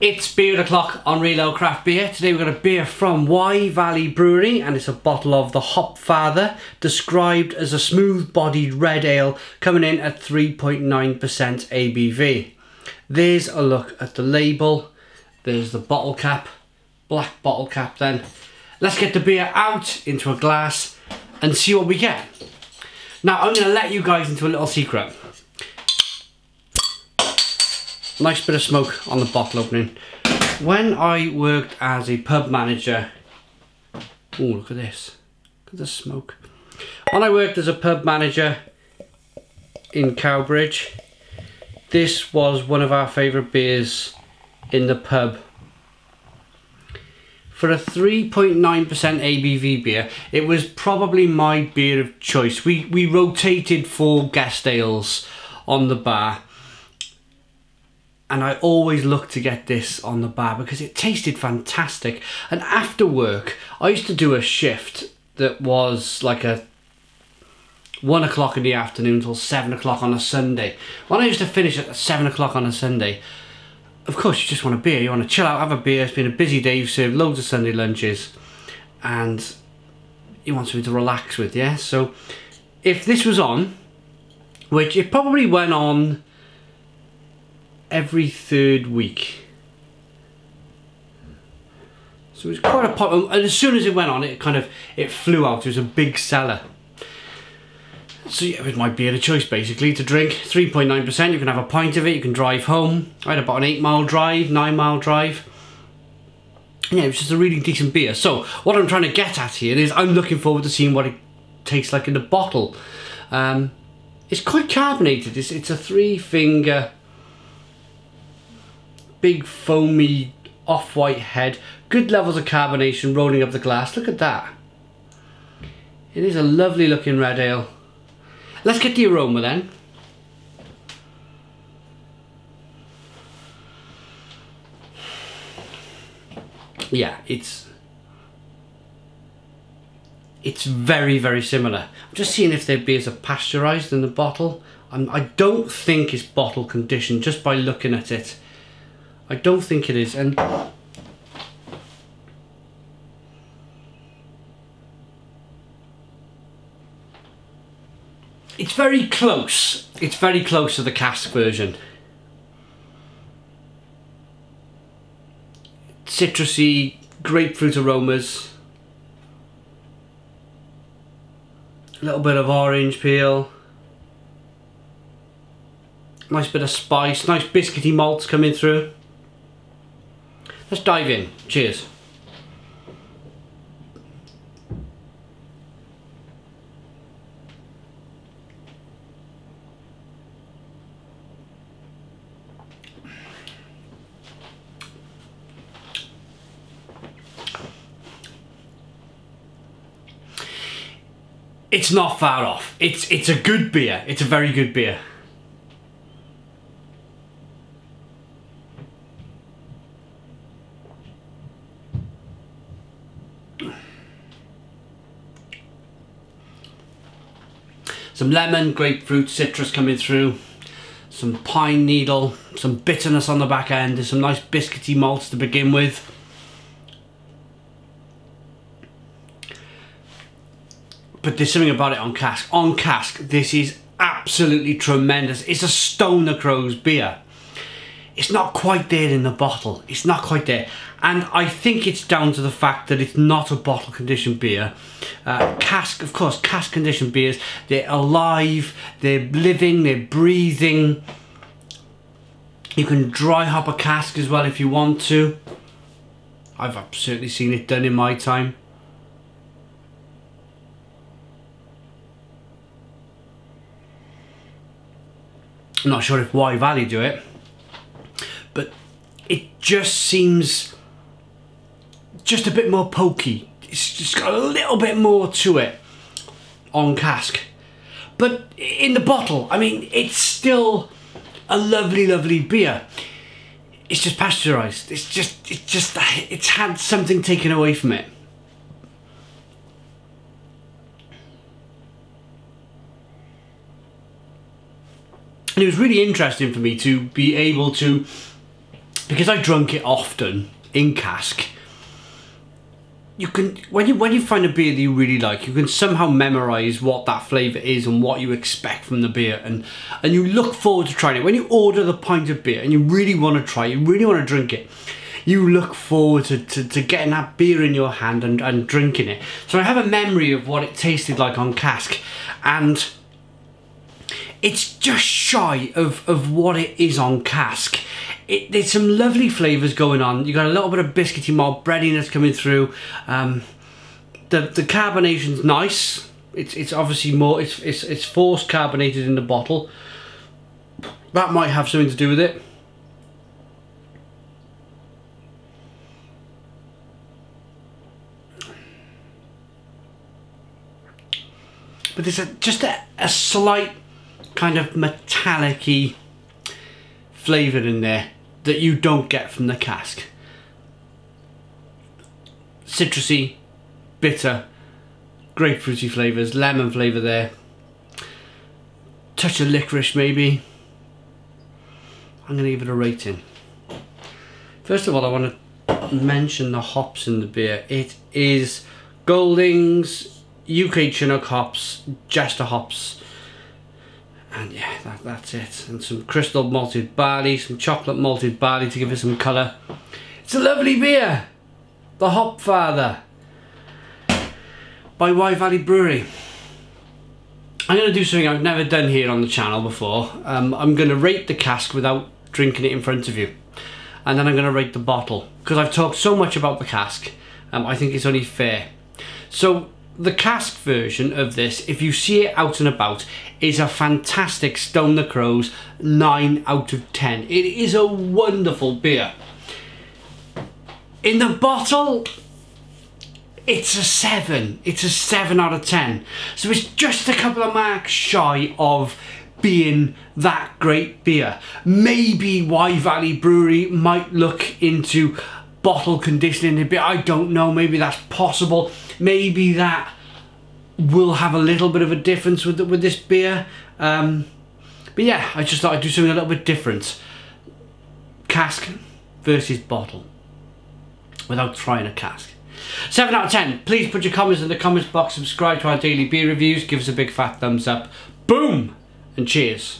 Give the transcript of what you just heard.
It's beer o'clock on Ale Craft Beer. Today we've got a beer from Wye Valley Brewery and it's a bottle of the Hopfather, described as a smooth bodied red ale coming in at 3.9% ABV. There's a look at the label, there's the bottle cap, black bottle cap then. Let's get the beer out into a glass and see what we get. Now I'm going to let you guys into a little secret. Nice bit of smoke on the bottle opening. When I worked as a pub manager, oh look at this, look at the smoke. When I worked as a pub manager in Cowbridge, this was one of our favourite beers in the pub. For a 3.9% ABV beer, it was probably my beer of choice. We, we rotated four guest ales on the bar and I always look to get this on the bar because it tasted fantastic. And after work, I used to do a shift that was like a one o'clock in the afternoon until seven o'clock on a Sunday. When I used to finish at seven o'clock on a Sunday, of course you just want a beer. You want to chill out, have a beer. It's been a busy day. You've served loads of Sunday lunches, and you want something to relax with. Yeah. So if this was on, which it probably went on every third week. So it was quite a pop, and as soon as it went on, it kind of it flew out. It was a big seller. So yeah, it was my beer of choice basically to drink. 3.9%. You can have a pint of it. You can drive home. I had about an eight mile drive, nine mile drive. Yeah, it was just a really decent beer. So what I'm trying to get at here is I'm looking forward to seeing what it tastes like in the bottle. Um, it's quite carbonated. It's, it's a three finger big foamy off-white head. Good levels of carbonation rolling up the glass. Look at that. It is a lovely looking red ale. Let's get the aroma then. Yeah, it's it's very very similar. I'm just seeing if their beers are pasteurized in the bottle. I'm, I don't think it's bottle conditioned just by looking at it. I don't think it is. And it's very close. It's very close to the cask version. Citrusy, grapefruit aromas. A little bit of orange peel. Nice bit of spice, nice biscuity malts coming through. Let's dive in. Cheers. It's not far off. It's it's a good beer. It's a very good beer. Some lemon, grapefruit, citrus coming through. Some pine needle, some bitterness on the back end. There's some nice biscuity malts to begin with. But there's something about it on cask. On cask, this is absolutely tremendous. It's a Stoner Crows beer it's not quite there in the bottle. It's not quite there. And I think it's down to the fact that it's not a bottle conditioned beer. Uh, cask, of course, cask conditioned beers, they're alive, they're living, they're breathing. You can dry hop a cask as well if you want to. I've certainly seen it done in my time. I'm not sure if Wye Valley do it it just seems just a bit more pokey. It's just got a little bit more to it on cask. But in the bottle, I mean, it's still a lovely, lovely beer. It's just pasteurized. It's just, it's just, it's had something taken away from it. And it was really interesting for me to be able to because I drunk it often in cask, you can when you when you find a beer that you really like, you can somehow memorize what that flavor is and what you expect from the beer, and and you look forward to trying it. When you order the pint of beer and you really want to try, you really want to drink it. You look forward to, to, to getting that beer in your hand and, and drinking it. So I have a memory of what it tasted like on cask, and it's just shy of, of what it is on cask it, there's some lovely flavours going on. You've got a little bit of biscuity malt breadiness coming through. Um, the the carbonation's nice. It's it's obviously more. It's it's it's forced carbonated in the bottle. That might have something to do with it. But there's a, just a, a slight kind of metallic flavour in there that you don't get from the cask. Citrusy, bitter, grapefruity flavours, lemon flavour there. Touch of licorice maybe. I'm going to give it a rating. First of all, I want to mention the hops in the beer. It is Goldings UK Chinook hops, Jester hops and yeah that, that's it. And some crystal malted barley some chocolate malted barley to give it some colour. It's a lovely beer. The Hopfather by Wye Valley Brewery. I'm going to do something I've never done here on the channel before. Um, I'm going to rate the cask without drinking it in front of you. And then I'm going to rate the bottle. Because I've talked so much about the cask um, I think it's only fair. So the cask version of this, if you see it out and about, is a fantastic Stone the Crows 9 out of 10. It is a wonderful beer. In the bottle, it's a 7. It's a 7 out of 10. So it's just a couple of marks shy of being that great beer. Maybe Wye Valley Brewery might look into bottle conditioning a bit. I don't know. Maybe that's possible. Maybe that will have a little bit of a difference with with this beer. Um, but yeah, I just thought I'd do something a little bit different. Cask versus bottle. Without trying a cask. 7 out of 10. Please put your comments in the comments box. Subscribe to our daily beer reviews. Give us a big fat thumbs up. Boom! And cheers.